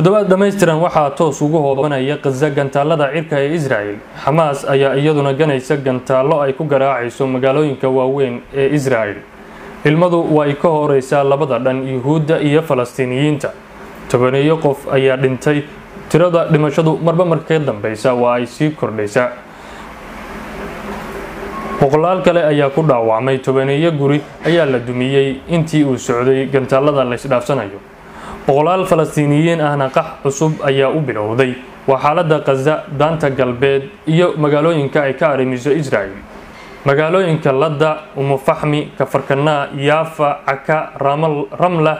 toddobaad dhammaystiran waxaa toos ugu hoobanaya khaza gantaalada cirka ee israel xamaas ayaa iyaduna ganaysa gantaallo ay ku garaacayso magaalooyinka waaweyn ee israel ilmadu way ka horeysaa labada dhan yuhuudda iyo falastiiniyiinta. Tobaneeyo qof ayaa dhintay tirada dhimashadu marba marka dambeysa waa ay sii kordhaysaa boqolaal kale ayaa ku dhaawacmay tobaneeyo guri ayaa la dumiyey intii uu socday gantaalada laysdhaafsanayo boqolaal falastiiniyiin ahna qax cusub ayaa u bilowday. Waa xaalada khaza daanta galbeed iyo magaalooyinka ay ka arrimiso israel magaalooyinka ladda umufaxmi kafarkanaa yaafa caka ramla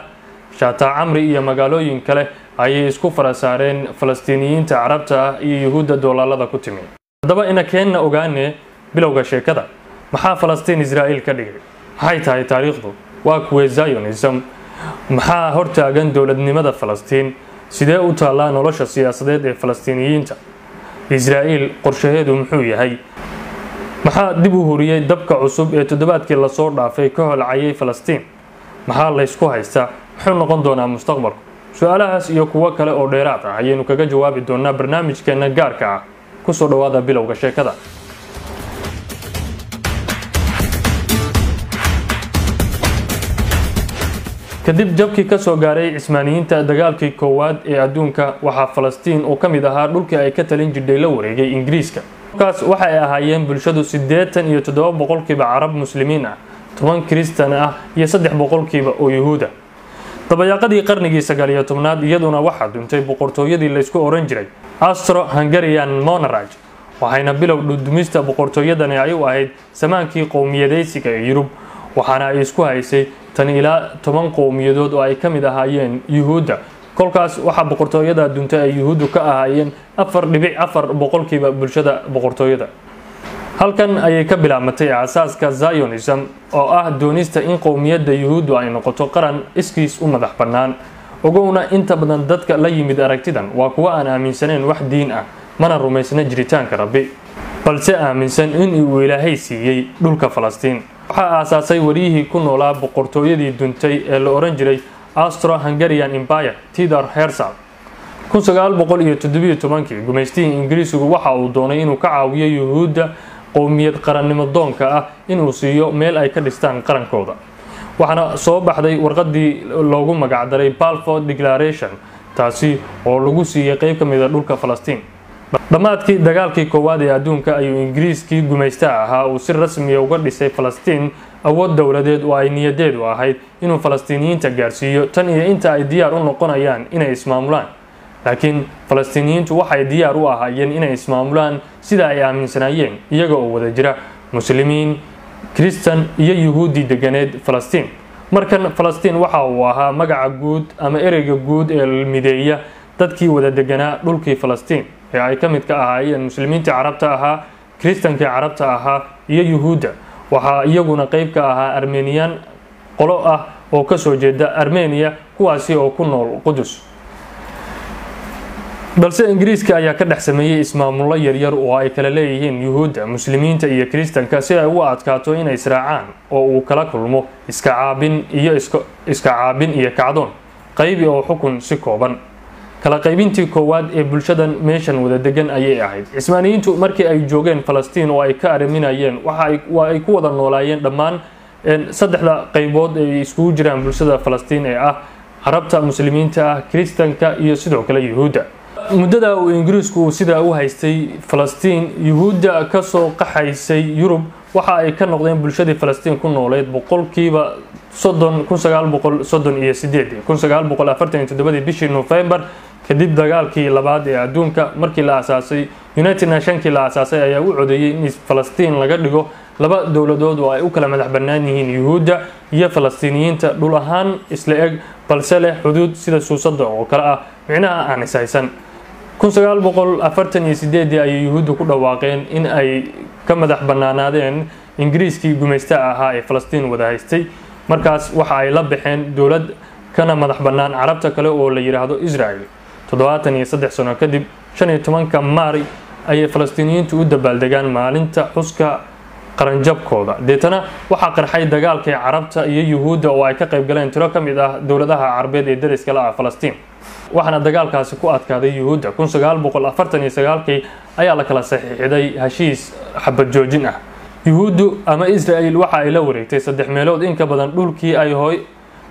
shaataa camri iyo magaalooyin kale ayay isku fara saareen falastiiniyiinta carabta ah iyo yuhuudda doolaalada ku timi. Haddaba ina keenna ogaane bilowga sheekada. Maxaa falastiin israa'iil ka dhigay? Maxay tahay taariikhdu? Waa kuwee zionism maxaa hortaagan dowladnimada falastiin? Sidee u taallaa nolosha siyaasadeed ee falastiiniyiinta? Israa'iil qorshaheedu muxuu yahay? Maxaa dib u huriyey dabka cusub ee toddobaadkii la soo dhaafay ka holcayay falastiin? Maxaa laysku haystaa? Muxuu noqon doonaa mustaqbalku su'aalahaas iyo kuwo kale oo dheeraad ah ayaynu kaga jawaabi doonaa barnaamijkeenna gaarka ah. Kusoo dhowaada bilowga sheekada kadib jabkii ka soo gaaray cismaaniyiinta dagaalkii koowaad ee adduunka waxaa falastiin oo ka mid ahaa dhulkii ay ka talin jidhay la wareegay ingiriiska. Markaas waxay ahaayeen bulshadu siddeetan iyo toddoba boqolkiiba carab muslimiin ah toban kiristan ah iyo saddex boqolkiiba oo yuhuuda dabayaaqadii qarnigii sagaaliyo tobnaad iyaduna waxaa duntay boqortooyadii laysku oran jiray astro hungarian monarag waxayna bilow dhudumista boqortooyadani ay u ahayd samaankii qowmiyadaysiga ee yurub waxaana ay isku haysay tan ilaa toban qowmiyadood oo ay ka mid ahaayeen yuhuudda. Kolkaas waxaa boqortooyada duntay ay yuhuuddu ka ahaayeen afar dhibic afar boqolkiiba bulshada boqortooyada. Halkan ayay ka bilaabmatay aasaaska zionism oo ah doonista in qowmiyadda yuhuuddu ay noqoto qaran iskiis u madax bannaan. Ogowna inta badan dadka la yimid aragtidan waa kuwo aan aaminsaneyn wax diin ah mana rumaysna jiritaanka rabbi balse aaminsan in uu ilaahay siiyey dhulka falastiin waxaa aasaasay wariyihii ku noolaa boqortooyadii duntay ee la oran jiray astro hungarian empire tidor hersal gumaystihii ingiriisigu waxa uu doonay inuu ka caawiyo yuhuudda qowmiyad qarannimo doonka ah inuu siiyo meel ay ka dhistaan qarankooda. Waxaana soo baxday warqadii loogu magacdaray balford declaration taasi oo lagu siiyey qeyb ka mida dhulka falastiin dhammaadkii dagaalkii koowaad ee adduunka ayuu ingiriiskii gumaystaha ahaa. Uu si rasmiya uga dhisay falastiin. Awood dowladeed oo ay niyadeedu ahayd inuu falastiiniyiinta gaarsiiyo. Tan iyo inta ay diyaar u noqonayaan inay ismaamulaan. Laakiin falastiiniyiintu waxay diyaar u ahaayeen inay ismaamulaan sida ay aaminsanaayeen iyaga oo wada jira muslimiin kiristan iyo yuhuudi deganeed falastiin. Markan falastiin waxa uu ahaa magaca guud ama ereyga guud ee mideeya dadkii wada deganaa dhulkii falastiin ee ay ka mid ka ahaayeen muslimiintii carabta ahaa kiristankii carabta ahaa iyo yuhuudda. Waxaa iyaguna qeyb ka ahaa armeniyan qolo ah oo ka soo jeeda armeniya kuwaasi oo ku nool qudus. Balse ingiriiska ayaa ka dhex sameeyey ismaamullo yaryar oo ay kala leeyihiin yuhuudda muslimiinta iyo kiristanka si ay ugu adkaato inay israacaan oo uu kala kulmo iska caabin iyo iska caabin iyo kacdoon. Qaybi oo xukun si kooban kala qaybintii koowaad ee bulshadan meeshan wada degan ayay ahayd. Cismaaniyiintu markii ay joogeen falastiin oo ay ka ariminayeen waa ay ku wada noolaayeen dhammaan saddexda qaybood ay iskugu jiraan bulshada falastiin ee ah carabta muslimiinta ah kiristanka iyo sidoo kale yuhuudda. Muddada uu ingiriisku uu sidaa u haystay falastiin yuhuudda ka soo qaxaysay yurub waxa ay ka noqdeen bulshadii falastiin ku nooleed boqolkiiba soddon kun sagaal boqol soddon iyo sideed kun sagaal boqol afartan iyo toddobadii bishii nofembar kadib dagaalkii labaad ee adduunka markii la aasaasay united nationkii la aasaasay ayaa u codeeyey in falastiin laga dhigo laba dowladood oo ay u kala madax bannaan yihiin yuhuudda iyo falastiiniyiinta dhul ahaan isla eg balse leh xuduud sida suusada oo kale ah micnaha aan ishaysan. Ayay yuhuuddu ku dhawaaqeen in ay ka madax bannaanaadeen ingiriiskii gumaysta ahaa ee falastiin wada haystay. Markaas waxa ay la baxeen dowlad kana madax bannaan carabta kale oo la yidhaahdo israel toddobaatan iyo saddex sano kadib shan iyo tobanka maari ayay falastiiniyiintu u dabaaldegaan maalinta xuska qaranjabkooda. Deetana waxaa qarxay dagaalkii carabta iyo yuhuudda oo ay ka qayb galeen tiro ka mid ah dowladaha carabeed ee dariska la ah falastiin. Waxaana dagaalkaasi ku adkaaday yuhuudda. Kii ayaa la kala saxiixday heshiis xabad joojin ah. Yuhuuddu ama israel waxa ay la wareegtay saddex meelood. In ka badan dhulkii ay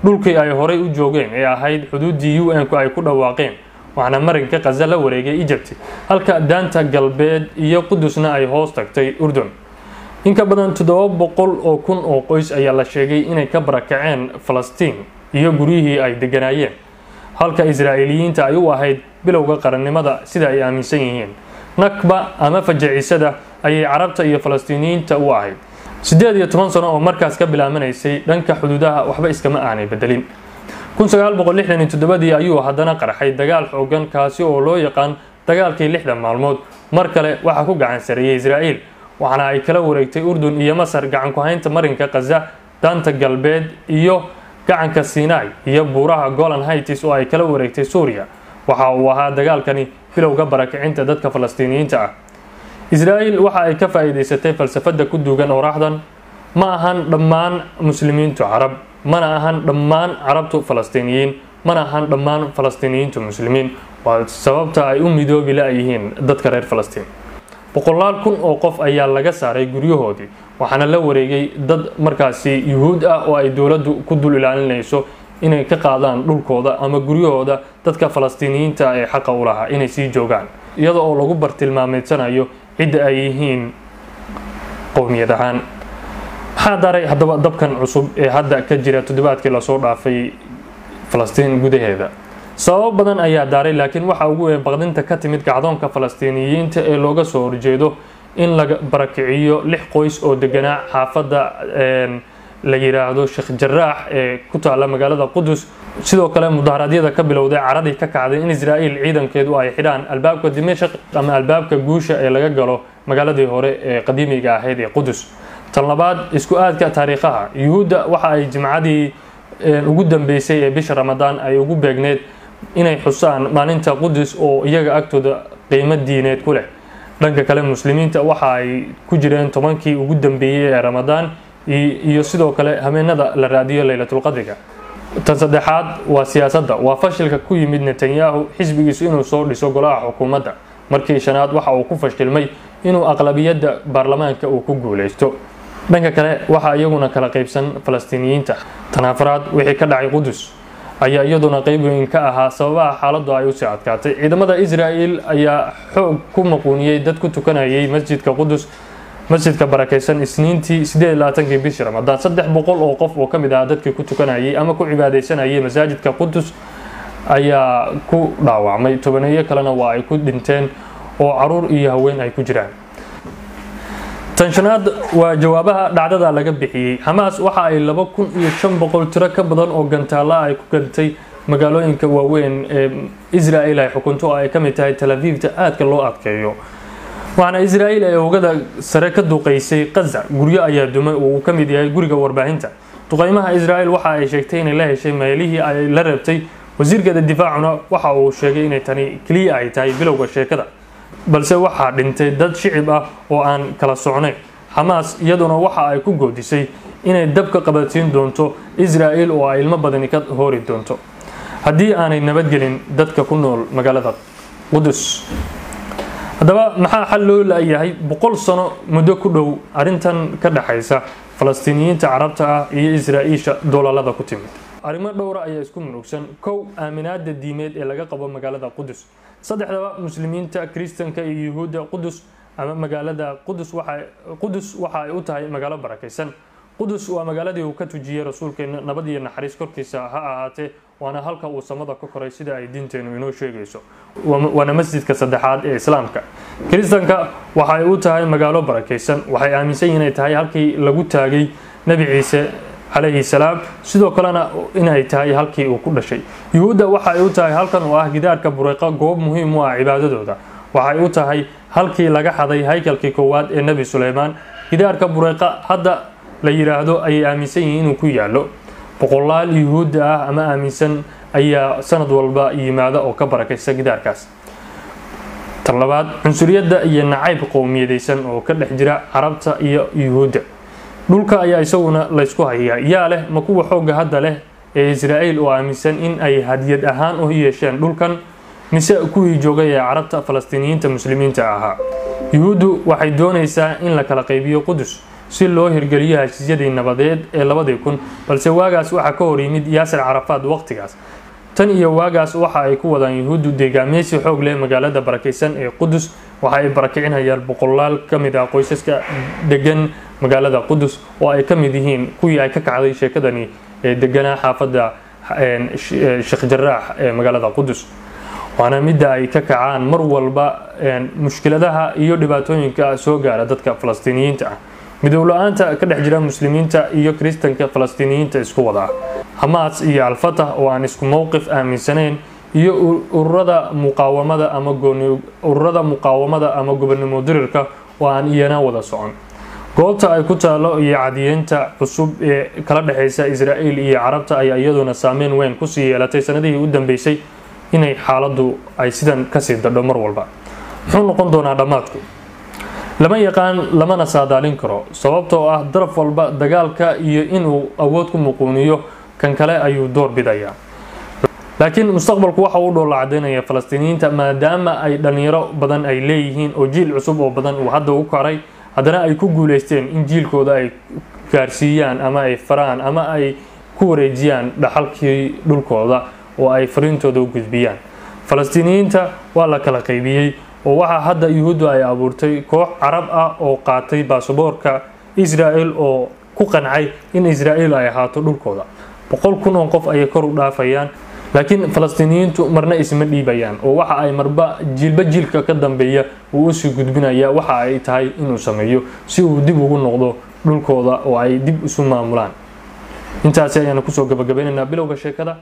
dhulkii ay horay u joogeen ee ahayd xuduuddii u n-ku ay ku dhawaaqeen waxaana marinka khaza la wareegay egypt halka daanta galbeed iyo qudusna ay hoos tagtay urdun. In ka badan toddoba boqol oo kun oo qoys ayaa la sheegay inay ka barakaceen falastiin iyo guryihii ay deganaayeen halka israa'iiliyiinta ay u ahayd bilowga qarannimada sida ay aaminsan yihiin. Nakba ama fajacisada ayay carabta iyo falastiiniyiinta u ahayd. Siddeed iyo toban sano oo markaas ka bilaabanaysay dhanka xuduudaha waxba iskama aanay bedelin dii ayuu haddana qarxay dagaal xoogan kaasi oo loo yaqaan dagaalkii lixdan maalmood. Mar kale waxaa ku gacan sareeyay israa'iil waxaana ay kala wareegtay urdun iyo masar gacan ku-haynta marinka khaza daanta galbeed iyo gacanka sinai iyo buuraha golan hightis oo ay kala wareegtay suuriya. Waxa uu ahaa dagaalkani bilowga barakicinta dadka falastiiniyiinta ah. Israa'iil waxa ay ka faa'iidaysatay falsafada ku duugan oraahdan ma ahan dhammaan muslimiintu carab mana ahan dhammaan carabtu falastiiniyiin mana ahan dhammaan falastiiniyiintu muslimiin. Waa sababta ay u midoobi la-yihiin dadka reer falastiin. Boqolaal kun oo qof ayaa laga saaray guryahoodii waxaana la wareegay dad markaasi yuhuud ah oo ay dowladdu ku dul ilaalinayso inay ka qaadaan dhulkooda ama guryahooda dadka falastiiniyiinta ee xaqa u lahaa inay sii joogaan. Iyada oo lagu bartilmaameedsanayo cidda ay yihiin qowmiyad ahaan maxaa daray haddaba dabkan cusub ee hadda ka jira toddobaadkii la soo dhaafay falastiin gudaheeda. Sababo badan ayaa daaray laakiin waxa ugu weyn baqdinta ka timid gacdoonka falastiiniyiinta ee looga soo horjeedo in laga barakiciyo lix qoys oo deganaa xaafadda la yiraahdo sheekh jaraax ee ku taala magaalada qudus sidoo kale mudaharaadyada ka bilowday caradii ka kacday in israa'iil ciidankeedu ay xidhaan albaabka dimashq ama albaabka guusha ee laga galo magaaladii hore ee qadiimiga ahayd ee qudus tan labaad isku aadka taariikhaha. Yuhuudda waxa ay jimcadii ugu dambeysay ee bisha ramadaan ay ugu beegneed inay xusaan maalinta qudus oo iyaga agtooda qiimo diineed ku leh. Dhanka kale muslimiinta waxa ay ku jireen tobankii ugu dambeeyey ee ramadaan iyo sidoo kale habeenada la raadiyo leylatulqadriga tan saddexaad waa siyaasadda. Waa fashilka ku yimid netanyahu xisbigiisu inuu soo dhiso golaha xukuumadda. Markii shanaad waxa uu ku fashilmay inuu aqlabiyadda baarlamaanka uu ku guuleysto dhanka kale waxaa iyaguna kala qaybsan falastiiniyiinta. Tan afraad wixii ka dhacay qudus ayaa iyaduna qeyb weyn ka ahaa sababaha xaaladdu ay u sii adkaatay. Ciidamada israa'el ayaa xoog ku maquuniyey dad ku tukanayay masjidka qudus masjidka barakaysan isniintii kii bishii ramadaan. Saddex boqol oo qof oo ka mid ahaa dadkii ku tukanayay ama ku cibaadaysanayay masaajidka qudus ayaa ku dhaawacmay. Tobaneeyo kalena waa ay ku dhinteen oo carruur iyo haween ay ku jiraan tan shanaad waa jawaabaha dhacdada laga bixiyey. Xamaas waxa ay laba kun iyo shan boqol tiro ka badan oo gantaalla ay ku gantay magaalooyinka waaweyn ee israel ay xukunto oo ay ka mid tahay tel aviivta aadka loo adkeeyo. Waxaana israa'iil ay oogada sare ka duqaysay kaza guryo ayaa dumay oo uu ka mid yahay guriga warbaahinta. Duqaymaha israa'iil waxa ay sheegtay inay la heshay meelihii ay la reebtay wasiirkeeda difaacuna waxa uu sheegay inay tani keliya ay tahay bilowga sheekada balse waxaa dhintay dad shicib ah oo aan kala socnayn xamaas iyaduna waxa ay ku goodisay inay dabka qabadsiin doonto israa'iil oo ay ilmo badani ka hoori doonto. Haddii aanay nabadgelin dadka ku nool magaalada qudus haddaba maxaa xal loo la-yahay boqol sano muddo ku dhow arrintan ka dhexaysa falastiiniyiinta carabta ah iyo israa'iisha doolalada ku timid arrimo dhowra ayaa isku murugsan. Kow aaminaada diimeed ee laga qabo magaalada qudus saddexdaba muslimiinta kristanka iyo yuhuudda qudus ama magaalada qudus waxa qudus waxa ay u tahay magaalo barakaysan. Qudus waa magaaladii uu ka tujiyey rasuulkeena nabad iyo naxariis korkiisa ha ahaatee waana halka uu samada ka koray sida ay diinteenu inoo sheegayso. Waana masjidka saddexaad ee islaamka. Kiristanka waxay u tahay magaalo barakaysan. Waxay aaminsan yihiin inay tahay halkii lagu taagay nebi ciise calayhi salaam sidoo kalena inay tahay halkii uu ku dhashay. Yuhuudda waxa ay u tahay halkan oo ah gidaarka bureeqa goob muhiim u ah cibaadadooda. Waxay u tahay halkii laga xaday haykalkii koowaad ee nebi suleymaan gidaarka bureeqa hadda la yidhaahdo ayay aaminsan yihiin inuu ku yaallo. Boqolaal yuhuudda ah ama aaminsan ayaa sanad walba yimaada oo ka barakaysa gidaarkaas. Tan labaad cunsuriyadda iyo nacayb qowmiyadaysan oo ka dhex jira carabta iyo yuhuudda dhulka ayaa isaguna laysku hayaa. Yaa leh ma kuwa xoogga hadda leh ee israa'iil oo aaminsan in ay hadiyad ahaan u yeesheen dhulkan mise kuwii joogay ee carabta falastiiniyiinta muslimiinta ahaa. Yuhuuddu waxay doonaysaa in la kala qaybiyo qudus si loo hirgeliyo heshiisyadii nabadeed ee labadii kun balse waagaas waxaa ka hor yimid yaasir carafaad waqtigaas. Tan iyo waagaas waxa ay ku wadaan yuhuuddu deegaameysi xoog leh magaalada barakaysan ee qudus waxa ay barakicinayaan boqolaal ka mid ah qoysaska degan magaalada qudus oo ay ka mid yihiin kuwii ay ka kacday sheekadani ee deganaa xaafadda sheekh jaraax ee magaalada qudus waana midda ay ka kacaan mar walba mushkiladaha iyo dhibaatooyinka soo gaara dadka falastiiniyiinta ah. Midowla-aanta ka dhex jira muslimiinta iyo kiristanka falastiiniyiinta isku wada. Ah xamaas iyo alfatah oo aan isku mowqif aaminsanayn iyo ururada muqaawamada ama ururada muqaawamada ama gobonimo dirirka oo aan iyana wada socon goobta ay ku taalo iyo cadiyeynta cusub ee kala dhexeysa israa'iil iyo carabta ayaa iyaduna saameyn weyn ku sii yeelatay sanadihii u dambeysay inay xaaladdu ay sidan ka sii dadho mar walba. Muxuu noqon doonaa dhammaadku. Lama yaqaan lamana saadaalin karo sababtoo ah daraf walba dagaalka iyo inuu awood ku muquuniyo kan kale ayuu door bidayaa. Laakiin mustaqbalku waxa uu dhoolla cadaynaya falastiiniyiinta maadaama ay dhalinyaro badan ay leeyihiin oo jiil cusub oo badan uu hadda u karay haddana ay ku guuleysteen in jiilkooda ay gaarsiiyaan ama ay faraan ama ay ku wareejiyaan dhaxalkii dhulkooda oo ay fariintooda u gudbiyaan. Falastiiniyiinta waa la kala qaybiyey oo waxaa hadda yuhuuddu ay abuurtay koox carab ah oo qaatay baasaboorka israa'el oo ku qancay in israa'iil ay ahaato dhulkooda. Boqol kun oo qof ayay kor u dhaafayaan laakiin falastiiniyiintu marna isma dhiibayaan oo waxa ay marba jiilba jiilka ka dambeeya uu u sii gudbinaya waxa ay tahay inuu sameeyo si uu dib ugu noqdo dhulkooda oo ay dib isu maamulaan. Intaasi ayaanu ku soo gabagabaynaynaa bilowga sheekada